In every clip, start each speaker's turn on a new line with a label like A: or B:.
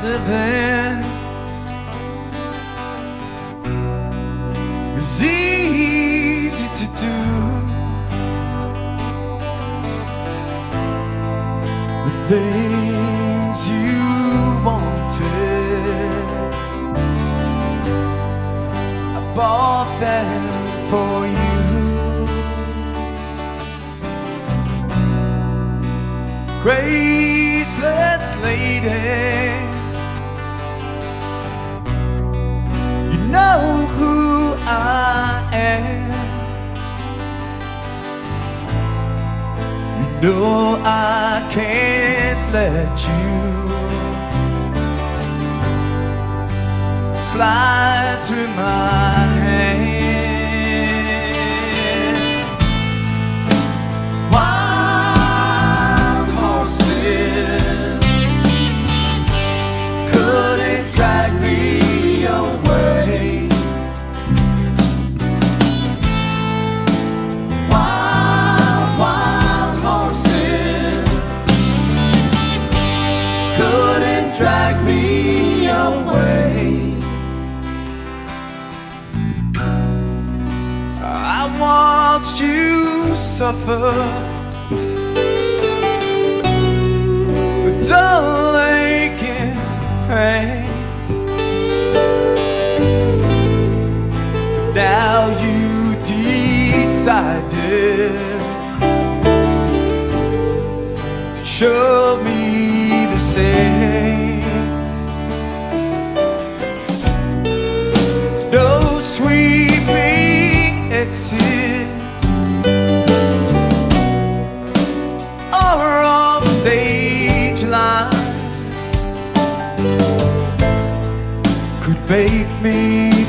A: childhood living is easy to do. The things you wanted, I bought them for you. Graceless lady, Know I can't let you slide through my drag me away. I watched you suffer. Dull aching pain. Now you decided to show me the same. Make me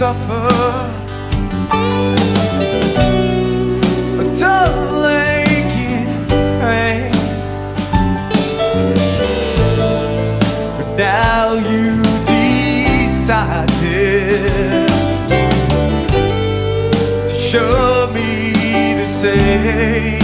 A: suffer aching pain. But now you decided to show me the same.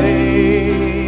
A: Someday.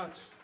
A: much.